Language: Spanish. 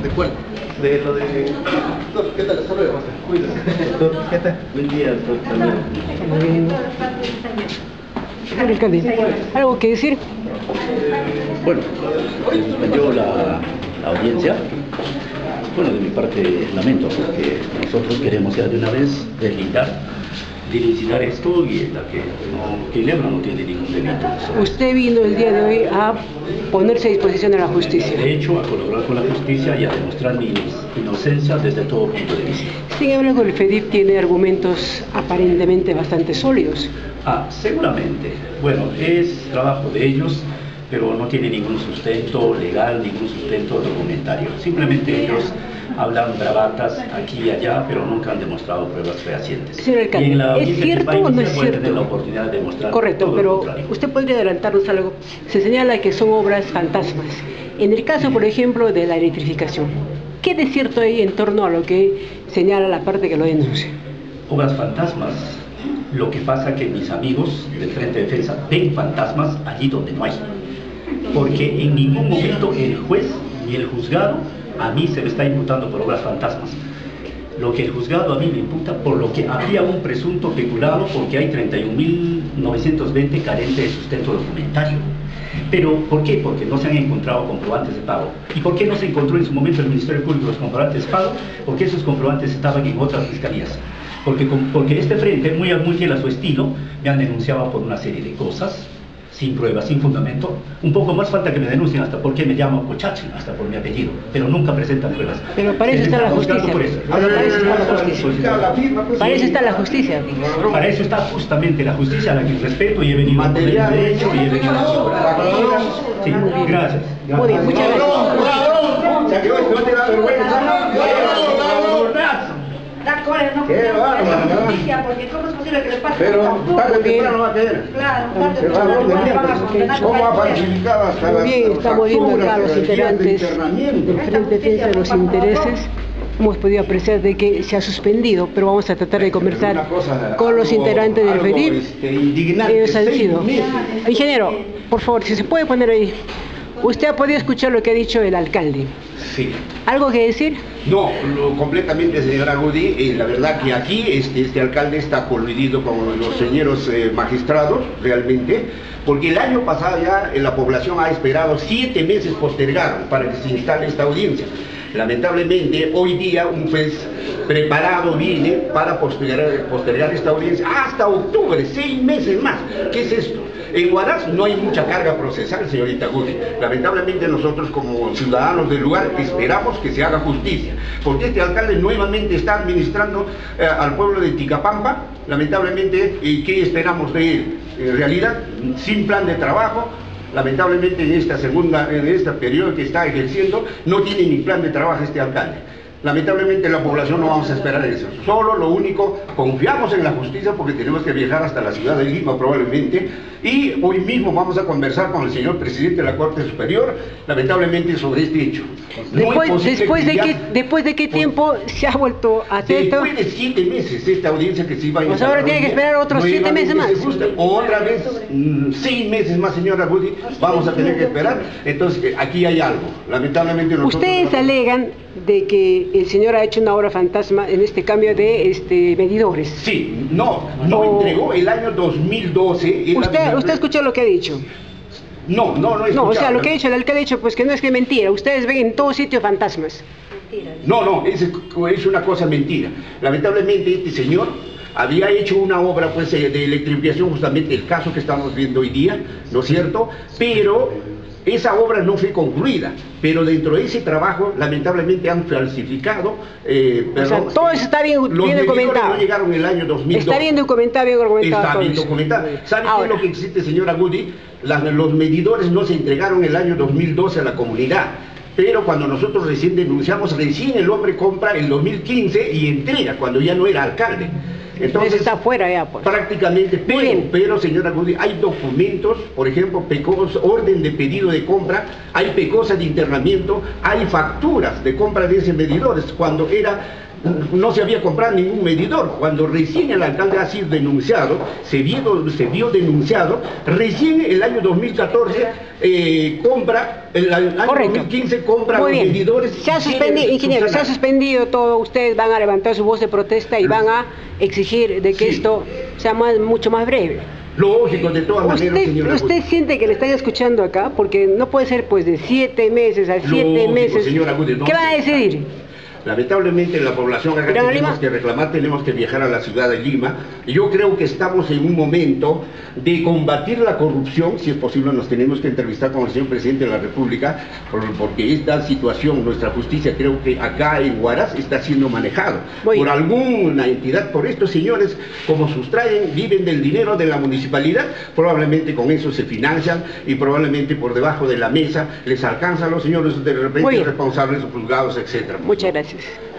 ¿De cuál? De lo de... Doctor, ¿qué tal? Hasta luego. Cuídese. Doctor, ¿qué tal? Buen día, doctor. Señor alcalde, ¿algo que decir? Bueno, se suspendió la, la audiencia. Bueno, de mi parte lamento porque nosotros queremos ya de una vez deslindar, dilucidar esto y la que, no, que Lebra no tiene ningún delito. Usted vino el día de hoy a ponerse a disposición de la justicia. De hecho, a colaborar con la justicia y a demostrar mi inocencia desde todo punto de vista. Sin embargo, el FEDIP tiene argumentos aparentemente bastante sólidos. Ah, seguramente. Bueno, es trabajo de ellos, pero no tiene ningún sustento legal, ningún sustento documentario. Simplemente ellos hablan bravatas aquí y allá, pero nunca han demostrado pruebas fehacientes. Señor alcalde, Y en la ¿es cierto o no es cierto? tener la oportunidad de demostrar Correcto, todo pero usted podría adelantarnos algo. Se señala que son obras fantasmas. En el caso, por ejemplo, de la electrificación, ¿qué de cierto hay en torno a lo que señala la parte que lo denuncia? Obras fantasmas. Lo que pasa que mis amigos del Frente de Defensa ven fantasmas allí donde no hay. Porque en ningún momento el juez ni el juzgado a mí se me está imputando por obras fantasmas. Lo que el juzgado a mí me imputa por lo que habría un presunto peculado porque hay 31.920 carentes de sustento documentario. Pero, ¿por qué? Porque no se han encontrado comprobantes de pago. ¿Y por qué no se encontró en su momento el Ministerio Público los comprobantes de pago? Porque esos comprobantes estaban en otras fiscalías. Porque, porque este frente, muy, muy fiel a su estilo, me han denunciado por una serie de cosas, sin pruebas, sin fundamento. Un poco más falta que me denuncien hasta por qué me llamo Cochachi, hasta por mi apellido, pero nunca presentan pruebas. Pero para eso está la justicia. por eso. Para eso está la justicia. Para eso está la justicia. Para eso está justamente la justicia a la que respeto y he venido a poner derecho y he venido a Sí, gracias. Muy bien, muchas gracias. No Qué justicia, porque cómo es posible que le pase Pero tarde o temprano va a caer. Claro, tarde o temprano van a condenar ¿Cómo ha falsificado hasta las bien, estamos viendo acá los integrantes del Frente Defensa de los Intereses. Hemos podido apreciar de que se ha suspendido, pero vamos a tratar de conversar cosa, con los algo- integrantes del FEDIP. este, Ellos han sido. Ingeniero, por favor, si se puede poner ahí. Usted ha podido escuchar lo que ha dicho el alcalde. Sí. ¿Algo que decir? No, lo- completamente, señora Gudi. eh, la verdad que aquí este, este alcalde está coludido con los señores eh, magistrados, realmente, porque el año pasado ya eh, la población ha esperado siete meses postergaron para que se instale esta audiencia. Lamentablemente, hoy día un juez preparado viene para postergar, esta audiencia hasta octubre, seis meses más. ¿Qué es esto? En Huaraz no hay mucha carga procesal, señorita Gudi. Lamentablemente nosotros como ciudadanos del lugar esperamos que se haga justicia, porque este alcalde nuevamente está administrando eh, al pueblo de Ticapampa, lamentablemente, ¿y qué esperamos de él? En realidad, sin plan de trabajo, lamentablemente en esta segunda, en este periodo que está ejerciendo, no tiene ni plan de trabajo este alcalde. Lamentablemente la población no vamos a esperar eso. Solo lo único, confiamos en la justicia porque tenemos que viajar hasta la ciudad de Lima probablemente y hoy mismo vamos a conversar con el señor presidente de la Corte Superior, lamentablemente sobre este hecho. Después, después, de después de qué Por- tiempo se ha vuelto a hacer esto? Después de siete meses esta audiencia que se iba a Pues instalar ahora tiene que esperar otros siete meses se más. gusta. Otra vez, mm, seis meses más, señora Woody, vamos a tener que esperar. Entonces, eh, aquí hay algo. Lamentablemente nosotros... Ustedes alegan de que el señor ha hecho una obra fantasma en este cambio de este, medidores. Sí, no, no O- entregó el año 2012... él Usted, usted escuchó lo que ha dicho. No, no, no he No, o sea, lo que ha dicho el alcalde ha dicho, pues que no es que es mentira. Ustedes ven en todo sitio fantasmas. No, no, es, es una cosa mentira. Lamentablemente este señor había hecho una obra pues eh, de electrificación, justamente el caso que estamos viendo hoy día, ¿no es cierto? Pero esa obra no fue concluida, pero dentro de ese trabajo lamentablemente han falsificado... eh, O sea, todo eso está bien- los bien documentado. no llegaron el año 2002. Está bien documentado, bien documentado. Está bien documentado. ¿Sabe qué es lo que existe, señora Goody? Los medidores no se entregaron el año 2012 a la comunidad. Pero cuando nosotros recién denunciamos, recién el hombre compra el 2015 y entrega cuando ya no era alcalde. Entonces está afuera ya, pues. Prácticamente, pero, bien. pero señora Goody, hay documentos, por ejemplo, pecos, orden de pedido de compra, hay pecosa de internamiento, hay facturas de compra de esos medidores, cuando era no se había comprado ningún medidor. Cuando recién el alcalde ha sido denunciado, se vio, se vio denunciado, recién el año 2014 eh, compra, el año Correcto. 2015 compra Muy los medidores. Se ha suspendido, ingeniero, se ha suspendido todo. Ustedes van a levantar su voz de protesta y van a exigir de que Sí. esto sea más, mucho más breve. Lógico, de todas maneras, Usted, señora. usted siente que le están escuchando acá, porque no puede ser pues de siete meses a siete Lógico, meses. señora no, ¿Qué van a decidir? Lamentablemente la población acá ¿Irán a tenemos Lima? que reclamar, tenemos que viajar a la ciudad de Lima. Y Yo creo que estamos en un momento de combatir la corrupción, si es posible nos tenemos que entrevistar con el señor presidente de la República, por- porque esta situación, nuestra justicia, creo que acá en Huaraz está siendo manejado por alguna entidad, por estos señores, como sustraen, viven del dinero de la municipalidad, probablemente con eso se financian y probablemente por debajo de la mesa les alcanza a los señores de repente responsables, juzgados, etcétera. Muchas gracias. хочешь.